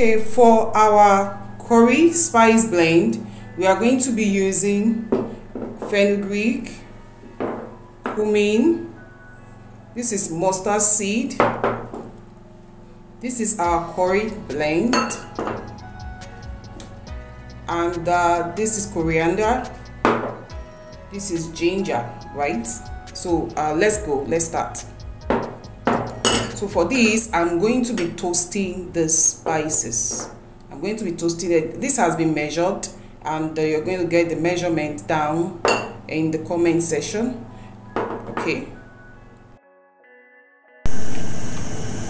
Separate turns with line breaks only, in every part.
okay for our curry spice blend we are going to be using fenugreek cumin. This is mustard seed. This is our curry blend. And uh, this is coriander. This is ginger right? So uh, let's go. Let's start so for this i'm going to be toasting the spices. I'm going to be toasting it. This has been measured and uh, you're going to get the measurement down in the comment section. Okay.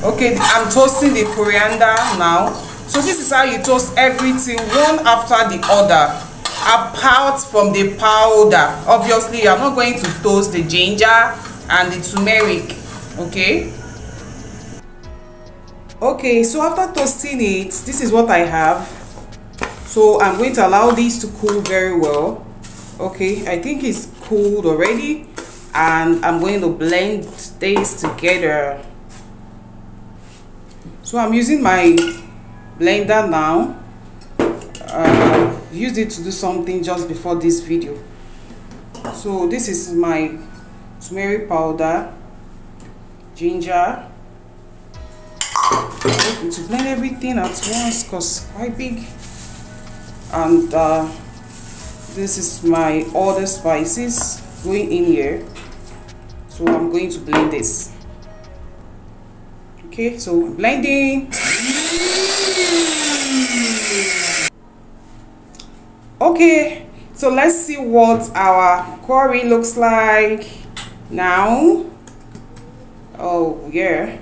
Okay i'm toasting the coriander now. So this is how you toast everything one after the other apart from the powder. Obviously you're not going to toast the ginger and the turmeric okay okay so after toasting it this is what i have. So i'm going to allow these to cool very well. Okay i think it's cooled already and i'm going to blend these together. So i'm using my blender now. Uh, used it to do something just before this video. So this is my turmeric powder ginger to blend everything at once because quite big. And uh, this is my other spices going in here. So I'm going to blend this. Okay so blending. Okay so let's see what our curry looks like now. Oh yeah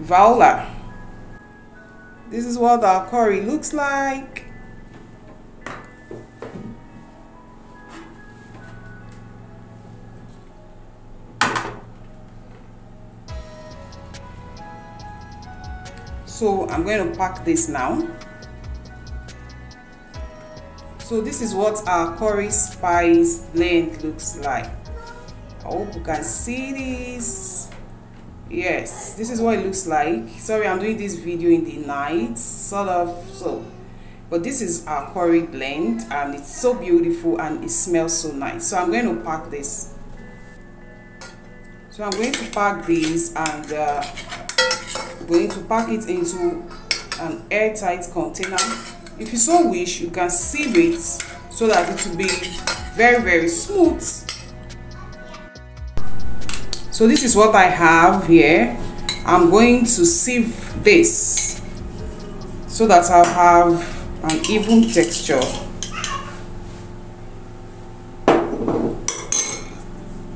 Voila this is what our curry looks like. So I'm going to pack this now. So this is what our curry spice blend looks like. I hope you can see this yes this is what it looks like. Sorry I'm doing this video in the night sort of so. But this is our curry blend and it's so beautiful and it smells so nice. So I'm going to pack this. So I'm going to pack this and uh, going to pack it into an airtight container. If you so wish you can sieve it so that it will be very very smooth so this is what I have here. I'm going to sieve this so that I'll have an even texture.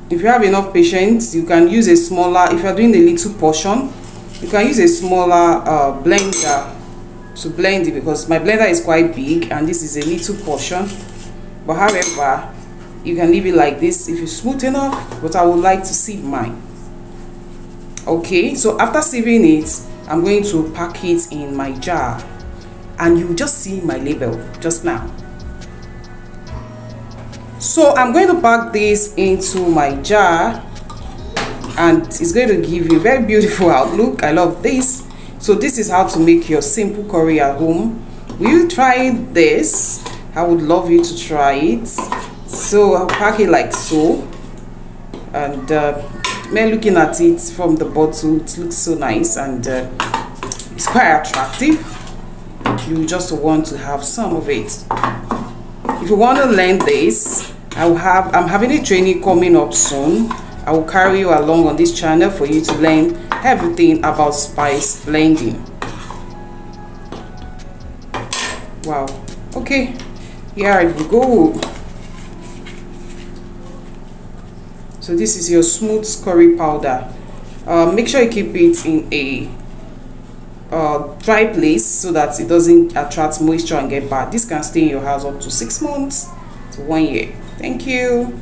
If you have enough patience you can use a smaller if you're doing a little portion you can use a smaller uh, blender to blend it because my blender is quite big and this is a little portion. But however you can leave it like this. If it's smooth enough but I would like to sieve mine. Okay so after sieving it I'm going to pack it in my jar. And you just see my label just now. So I'm going to pack this into my jar. And it's going to give you a very beautiful outlook. I love this. So this is how to make your simple curry at home. Will you try this? I would love you to try it so I'll pack it like so. And uh, me looking at it from the bottle it looks so nice and uh, it's quite attractive. You just want to have some of it. If you want to learn this I will have I'm having a training coming up soon. I will carry you along on this channel for you to learn everything about spice blending. Wow. Okay. Here we go so this is your smooth curry powder. Uh, make sure you keep it in a uh, dry place so that it doesn't attract moisture and get bad. This can stay in your house up to six months to one year. Thank you